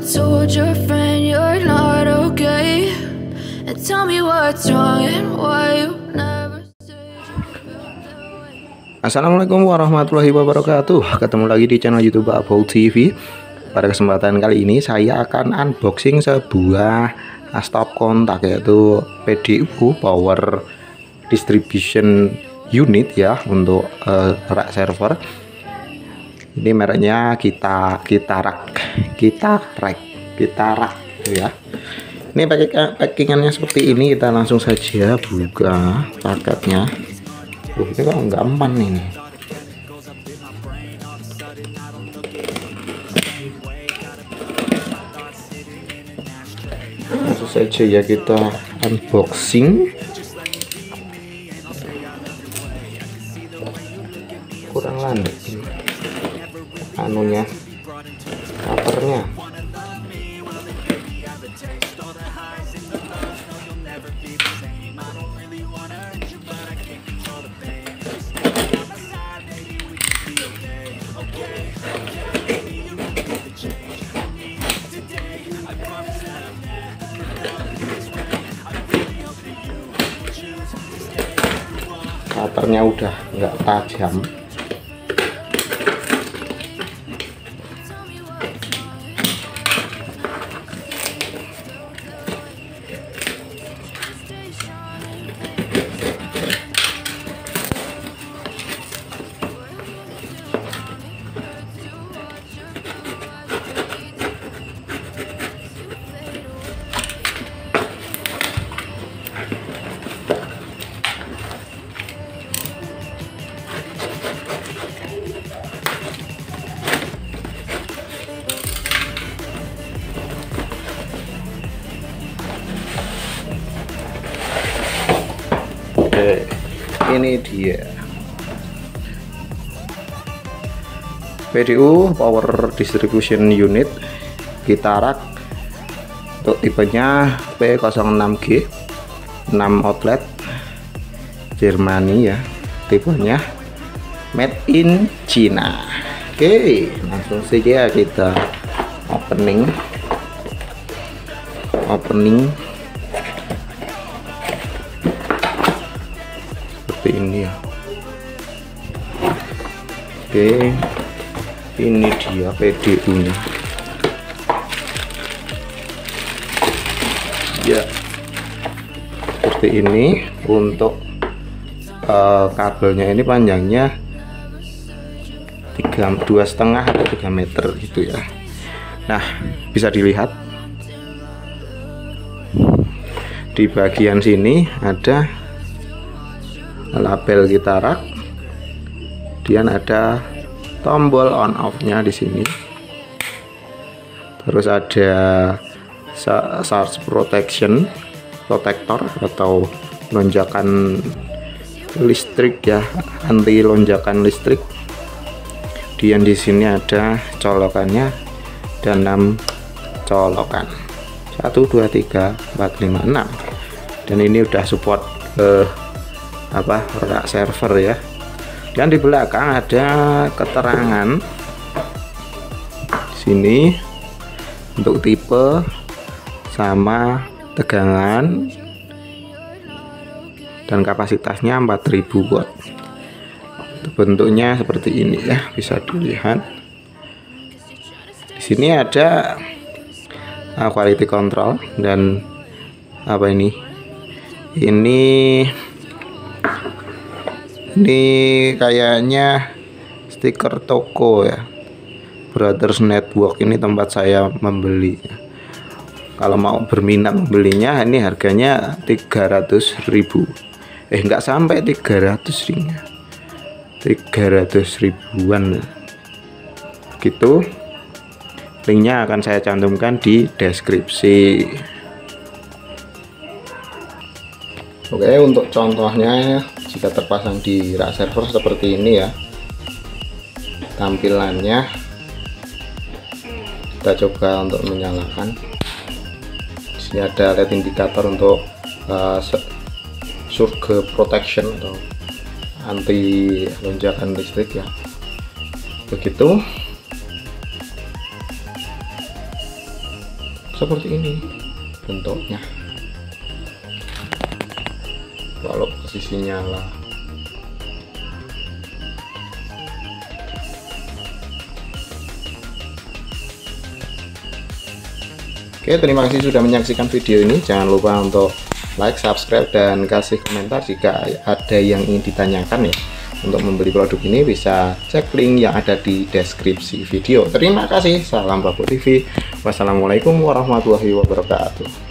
told your friend you're not okay? And tell me what's wrong and why you. Assalamualaikum warahmatullahi wabarakatuh Ketemu lagi di channel youtube Abou TV Pada kesempatan kali ini saya akan unboxing sebuah stop kontak yaitu PDU Power Distribution Unit ya untuk eh, rak server ini mereknya kita kita rak. Kita rak kita rak ya. Ini pakai packingannya seperti ini kita langsung saja buka paketnya. Uh, ini kok nggak aman ini? Langsung saja ya kita unboxing. Kurang ini anunya covernya covernya udah nggak tajam ini dia. PDU Power Distribution Unit Gitarak untuk tipenya P06G 6 outlet Jermani ya tipenya made in China oke langsung saja kita opening opening seperti ini ya. Oke ini dia PDU nya ya seperti ini untuk eh, kabelnya ini panjangnya tiga dua setengah atau tiga meter gitu ya. Nah bisa dilihat. Di bagian sini ada label gitarak kemudian ada tombol on off nya di sini. Terus ada charge protection protector atau lonjakan listrik ya anti lonjakan listrik. Kemudian di sini ada colokannya dan 6 colokan. 1 2 3 4 5 6 dan ini udah support eh, apa rak server ya. Dan di belakang ada keterangan sini untuk tipe sama tegangan dan kapasitasnya 4000 watt. Bentuknya seperti ini ya bisa dilihat. Di sini ada uh, quality control dan apa ini? Ini ini kayaknya stiker toko ya. Brothers Network ini tempat saya membeli. Kalau mau berminat membelinya ini harganya 300.000 eh nggak sampai 300 ringnya 300 ribuan. Gitu linknya akan saya cantumkan di deskripsi. Oke untuk contohnya jika terpasang di rak server seperti ini ya tampilannya kita coba untuk menyalakan. Sini ada LED indikator untuk uh, surge protection atau anti lonjakan listrik ya. Begitu. Seperti ini bentuknya kalau posisinya lah Oke, terima kasih sudah menyaksikan video ini. Jangan lupa untuk like, subscribe, dan kasih komentar jika ada yang ingin ditanyakan ya. Untuk membeli produk ini bisa cek link yang ada di deskripsi video. Terima kasih. Salam Bapak TV. Wassalamualaikum warahmatullahi wabarakatuh.